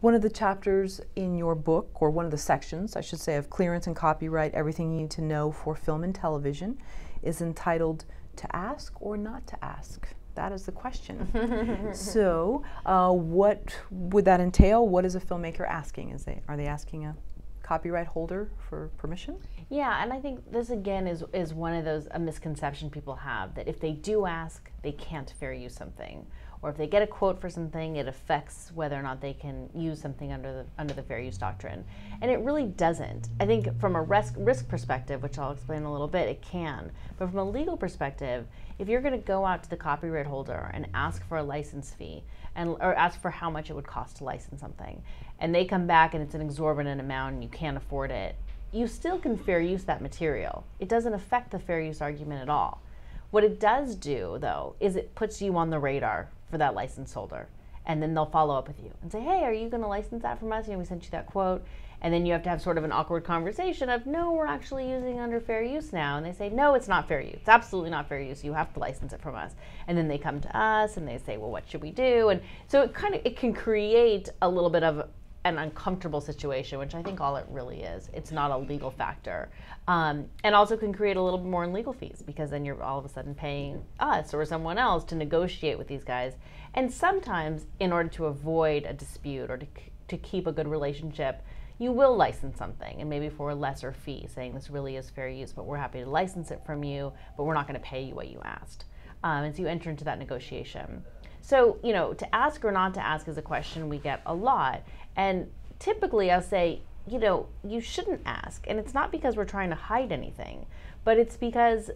One of the chapters in your book, or one of the sections, I should say, of clearance and copyright, everything you need to know for film and television, is entitled To Ask or Not to Ask. That is the question. so, uh, what would that entail? What is a filmmaker asking? Is they are they asking a copyright holder for permission? Yeah, and I think this again is is one of those a misconception people have that if they do ask, they can't fair use something or if they get a quote for something, it affects whether or not they can use something under the under the fair use doctrine. And it really doesn't. I think from a risk risk perspective, which I'll explain in a little bit, it can. But from a legal perspective, if you're going to go out to the copyright holder and ask for a license fee and or ask for how much it would cost to license something, and they come back and it's an exorbitant amount and you can't afford it, you still can fair use that material. It doesn't affect the fair use argument at all. What it does do, though, is it puts you on the radar for that license holder. And then they'll follow up with you and say, hey, are you going to license that from us? You know, we sent you that quote. And then you have to have sort of an awkward conversation of, no, we're actually using under fair use now. And they say, no, it's not fair use. It's absolutely not fair use. You have to license it from us. And then they come to us and they say, well, what should we do? And so it kind of, it can create a little bit of an uncomfortable situation, which I think all it really is. It's not a legal factor. Um, and also can create a little bit more in legal fees because then you're all of a sudden paying us or someone else to negotiate with these guys. And sometimes, in order to avoid a dispute or to, to keep a good relationship, you will license something and maybe for a lesser fee, saying this really is fair use, but we're happy to license it from you, but we're not going to pay you what you asked. Um, and so you enter into that negotiation. So, you know, to ask or not to ask is a question we get a lot. And typically I'll say, you know, you shouldn't ask. And it's not because we're trying to hide anything, but it's because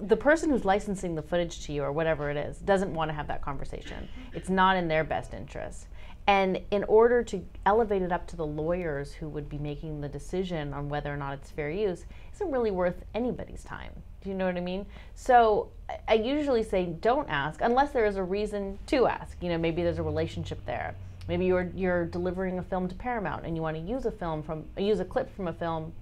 the person who's licensing the footage to you or whatever it is doesn't want to have that conversation. It's not in their best interest. And in order to elevate it up to the lawyers who would be making the decision on whether or not it's fair use, isn't really worth anybody's time. Do you know what I mean? So I usually say don't ask unless there is a reason to ask. You know, maybe there's a relationship there. Maybe you're you're delivering a film to Paramount and you want to use a film from use a clip from a film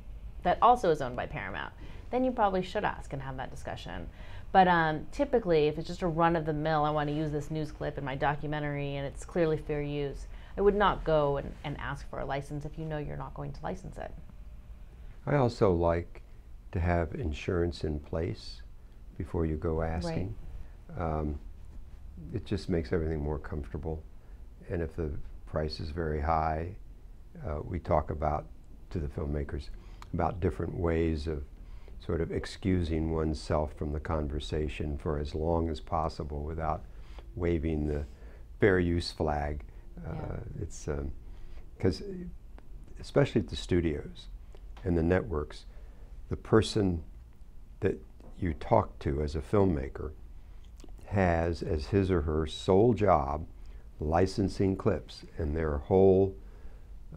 that also is owned by Paramount. Then you probably should ask and have that discussion. But um, typically, if it's just a run of the mill, I want to use this news clip in my documentary and it's clearly fair use, I would not go and, and ask for a license if you know you're not going to license it. I also like to have insurance in place before you go asking. Right. Um, it just makes everything more comfortable and if the price is very high, uh, we talk about to the filmmakers about different ways of sort of excusing oneself from the conversation for as long as possible without waving the fair use flag. Uh, yeah. It's because, um, especially at the studios and the networks, the person that you talk to as a filmmaker has as his or her sole job licensing clips and their whole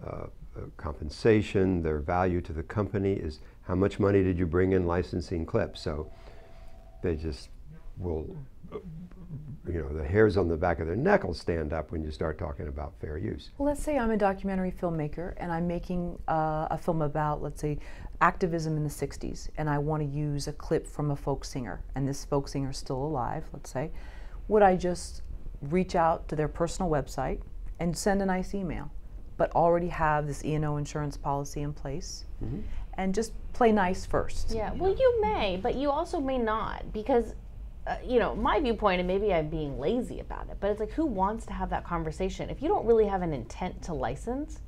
uh, uh, compensation, their value to the company is how much money did you bring in licensing clips? So they just will, you know, the hairs on the back of their neck will stand up when you start talking about fair use. Well, let's say I'm a documentary filmmaker and I'm making uh, a film about, let's say, activism in the 60s, and I want to use a clip from a folk singer, and this folk singer is still alive, let's say. Would I just reach out to their personal website and send a nice email, but already have this E&O insurance policy in place. Mm-hmm. And just play nice first. Yeah, well, you may, but you also may not because uh, you know, my viewpoint, and maybe I'm being lazy about it, but it's like, who wants to have that conversation? If you don't really have an intent to license,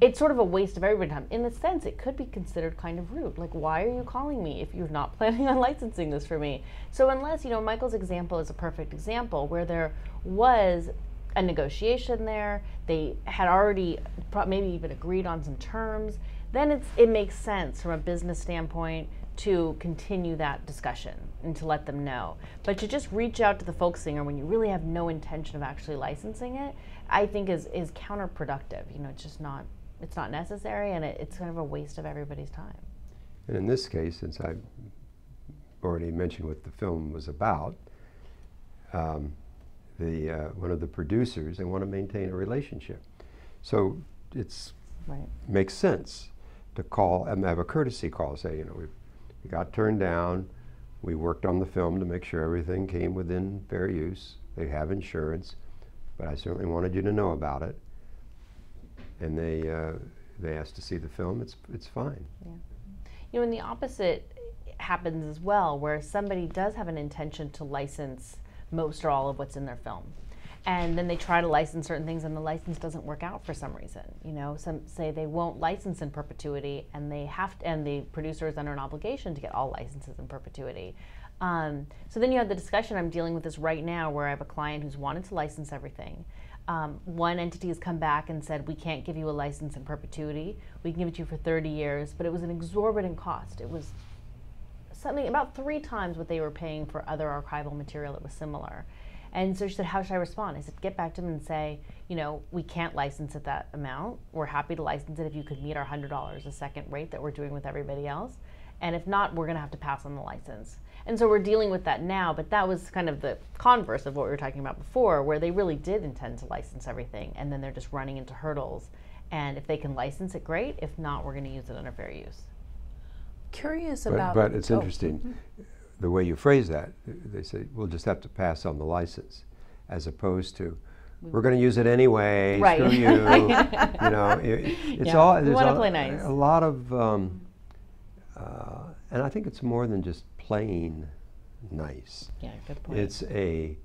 it's sort of a waste of everybody's time. In a sense, it could be considered kind of rude. Like, why are you calling me if you're not planning on licensing this for me? So, unless, you know, Michael's example is a perfect example where there was a negotiation there, they had already maybe even agreed on some terms, then it's, it makes sense from a business standpoint to continue that discussion and to let them know. But to just reach out to the folk singer when you really have no intention of actually licensing it, I think is, is counterproductive. You know, it's just not it's not necessary and it, it's kind of a waste of everybody's time. And in this case, since I already mentioned what the film was about, um, the uh, one of the producers they want to maintain a relationship, so it right. makes sense to call and have a courtesy call. Say, you know, we we got turned down. We worked on the film to make sure everything came within fair use. They have insurance, but I certainly wanted you to know about it and they uh, they ask to see the film, it's it's fine. Yeah. You know, and the opposite happens as well, where somebody does have an intention to license most or all of what's in their film. And then they try to license certain things, and the license doesn't work out for some reason. You know, some say they won't license in perpetuity, and they have to, and the producer is under an obligation to get all licenses in perpetuity. Um, so then you have the discussion. I'm dealing with this right now, where I have a client who's wanted to license everything. Um, one entity has come back and said, we can't give you a license in perpetuity. We can give it to you for 30 years, but it was an exorbitant cost. It was something about three times what they were paying for other archival material that was similar. And so she said, How should I respond? I said, Get back to them and say, You know, we can't license at that amount. We're happy to license it if you could meet our $100 a second rate that we're doing with everybody else. And if not, we're going to have to pass on the license. And so we're dealing with that now, but that was kind of the converse of what we were talking about before, where they really did intend to license everything, and then they're just running into hurdles. And if they can license it, great. If not, we're going to use it under fair use. Curious But, about. but it's oh, interesting, the way you phrase that. They say we'll just have to pass on the license, as opposed to we're going to use it anyway. Right. Screw you. you know, it, it's Yeah. all. There's wanna a, play nice. A lot of, um, uh, and I think it's more than just playing nice. Yeah, good point. It's a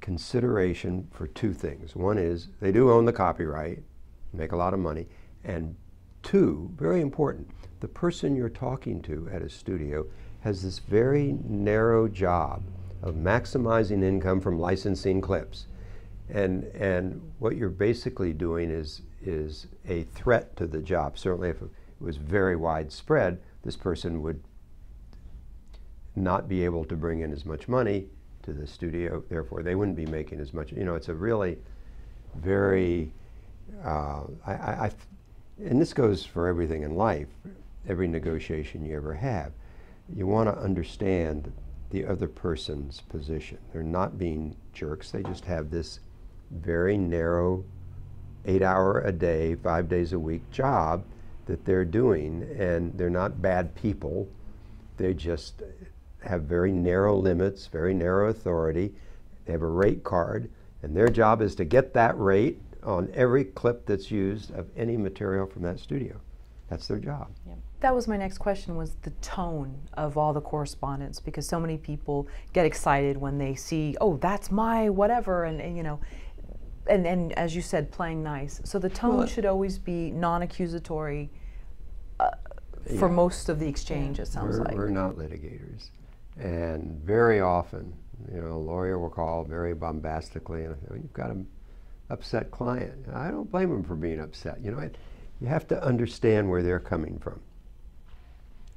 consideration for two things. One is they do own the copyright, make a lot of money, and two, very important, the person you're talking to at a studio has this very narrow job of maximizing income from licensing clips. And, and what you're basically doing is, is a threat to the job. Certainly, if it was very widespread, this person would not be able to bring in as much money to the studio. Therefore, they wouldn't be making as much. You know, it's a really very, uh, I, I, and this goes for everything in life, every negotiation you ever have. You want to understand the other person's position. They're not being jerks. They just have this very narrow, eight hour a day, five days a week job that they're doing, and they're not bad people. They just have very narrow limits, very narrow authority. They have a rate card, and their job is to get that rate on every clip that's used of any material from that studio. That's their job. Yep. That was my next question was the tone of all the correspondence because so many people get excited when they see, oh, that's my whatever, and, and you know, and, and as you said, playing nice. So the tone Well, should always be non-accusatory uh, for most of the exchange. It sounds we're, like. we're not litigators. And very often, you know, a lawyer will call very bombastically and say, you've got an upset client. I don't blame them for being upset. You know, it, you have to understand where they're coming from.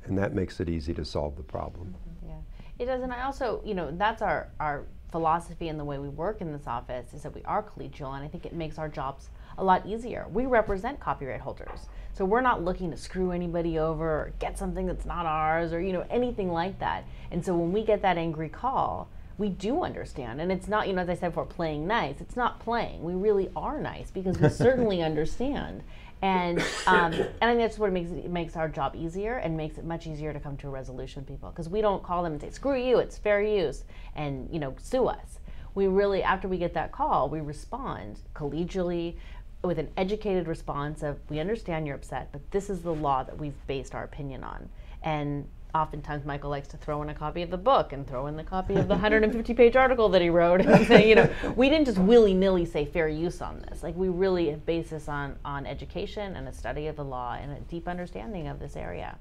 And that makes it easy to solve the problem. Yeah, it does, and I also, you know, that's our our philosophy and the way we work in this office is that we are collegial, and I think it makes our jobs a lot easier. We represent copyright holders, so we're not looking to screw anybody over or get something that's not ours or you know anything like that. And so when we get that angry call, we do understand, and it's not, you know, as I said before, playing nice. It's not playing. We really are nice because we certainly understand. And um, and I think that's what makes it makes our job easier and makes it much easier to come to a resolution with people because we don't call them and say screw you, it's fair use, and you know sue us. We really after we get that call, we respond collegially with an educated response of we understand you're upset, but this is the law that we've based our opinion on. And oftentimes Michael likes to throw in a copy of the book and throw in the copy of the 150 page article that he wrote and say, you know, we didn't just willy-nilly say fair use on this. Like we really have based this on, on education and a study of the law and a deep understanding of this area.